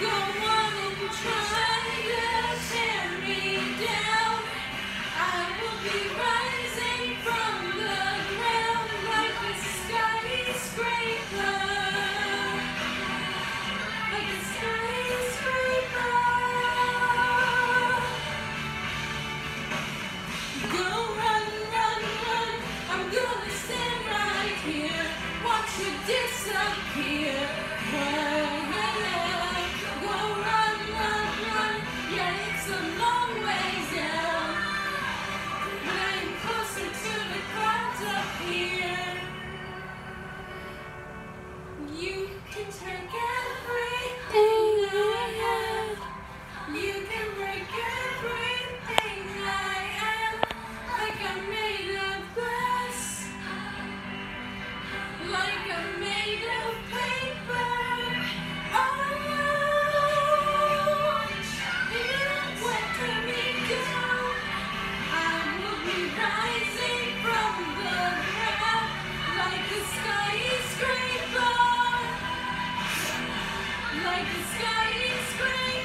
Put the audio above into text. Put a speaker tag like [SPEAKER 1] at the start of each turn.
[SPEAKER 1] Go on and try to change You disappear. Like a skyscraper.